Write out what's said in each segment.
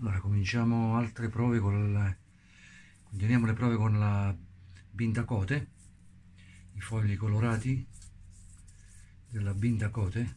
Allora, cominciamo altre prove con continuiamo le prove con la Bindacote, i fogli colorati della Bindacote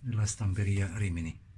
della stamperia Rimini.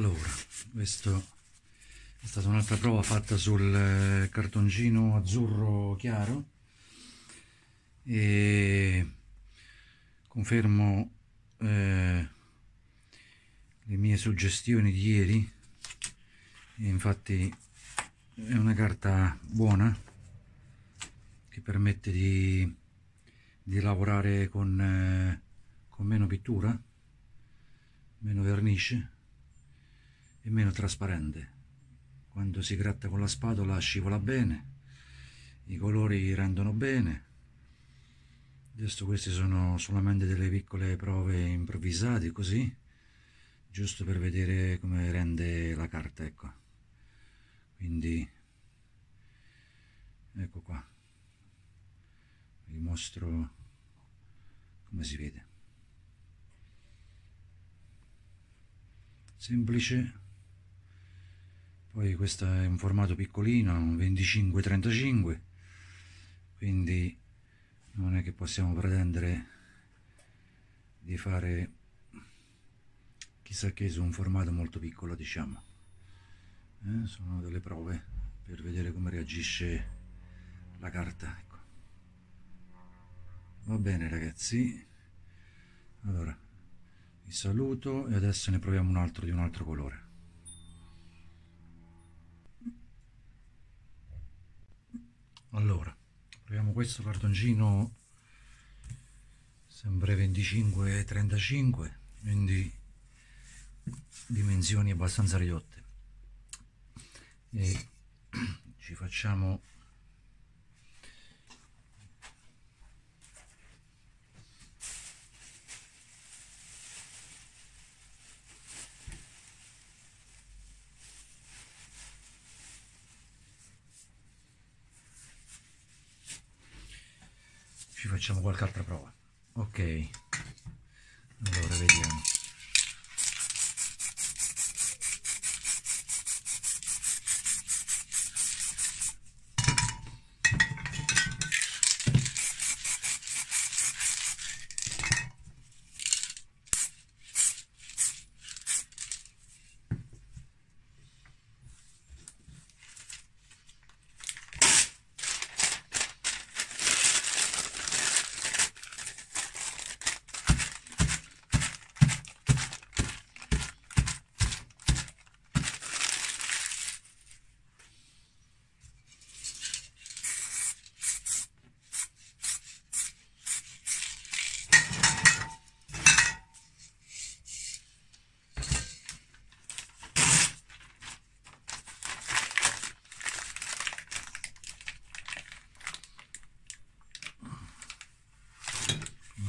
Allora questo è stata un'altra prova fatta sul eh, cartoncino azzurro chiaro. E confermo eh, le mie suggestioni di ieri. E infatti è una carta buona che permette di, di lavorare con, eh, con meno pittura meno vernice e meno trasparente. Quando si gratta con la spatola scivola bene i colori rendono bene. Adesso queste sono solamente delle piccole prove improvvisate così giusto per vedere come rende la carta ecco. Quindi ecco qua. Vi mostro come si vede. Semplice poi questo è un formato piccolino 25-35 quindi non è che possiamo pretendere di fare chissà che su un formato molto piccolo diciamo. Eh, sono delle prove per vedere come reagisce la carta ecco. va bene ragazzi. Allora vi saluto e adesso ne proviamo un altro di un altro colore allora proviamo questo cartoncino. Sempre 25 35 quindi dimensioni abbastanza ridotte. E ci facciamo facciamo qualche altra prova. Ok. Allora vediamo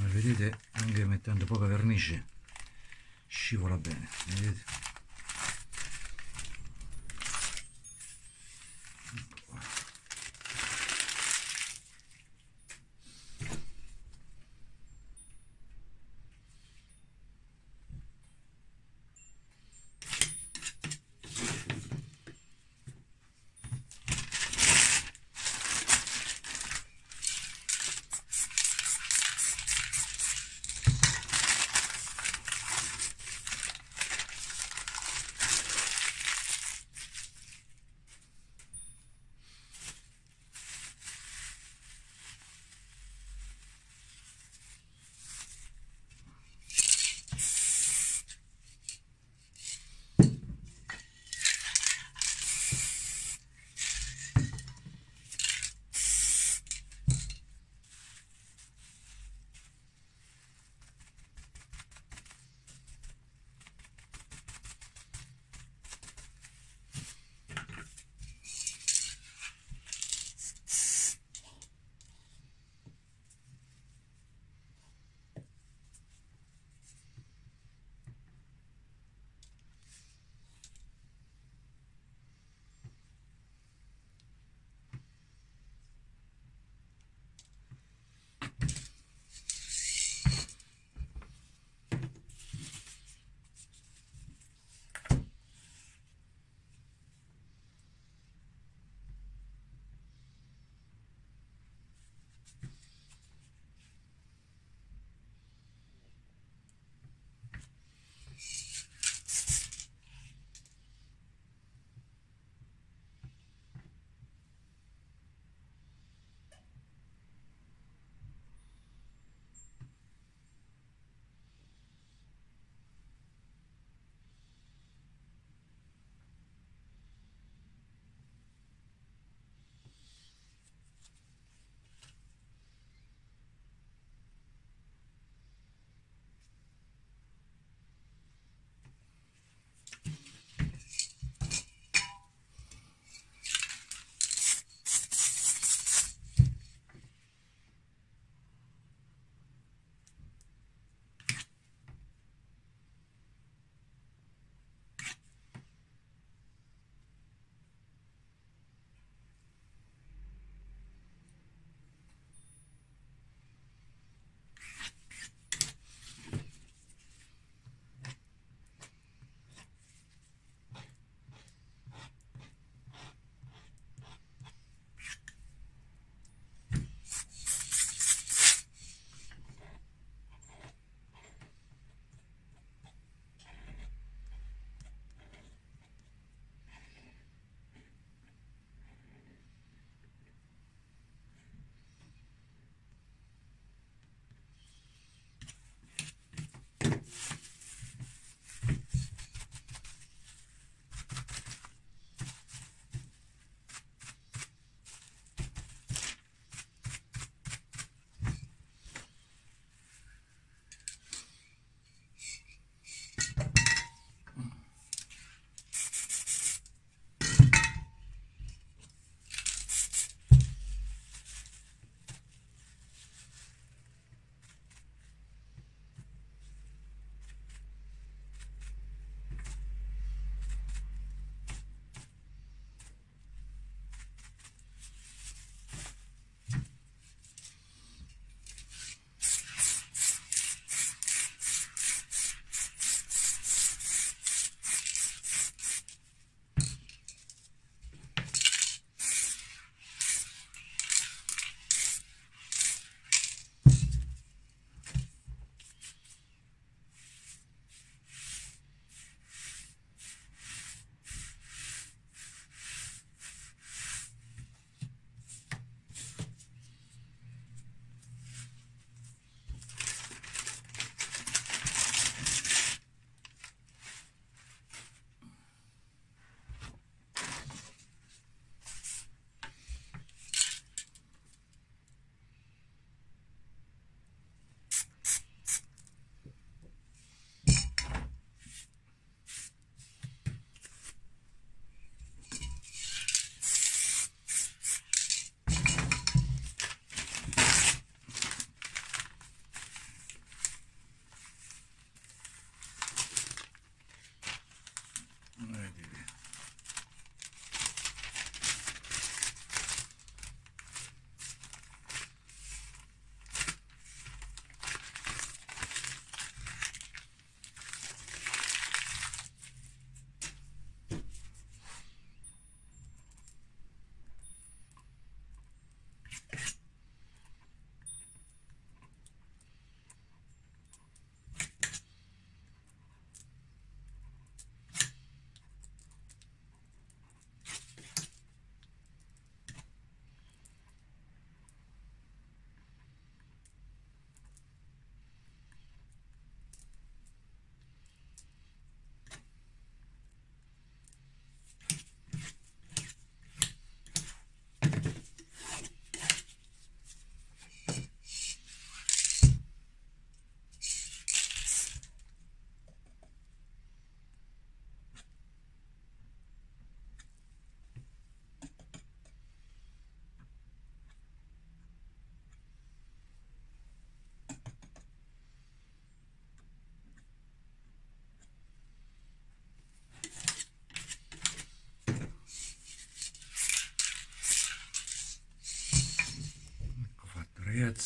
come vedete anche mettendo poca vernice scivola bene vedete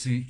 ragazzi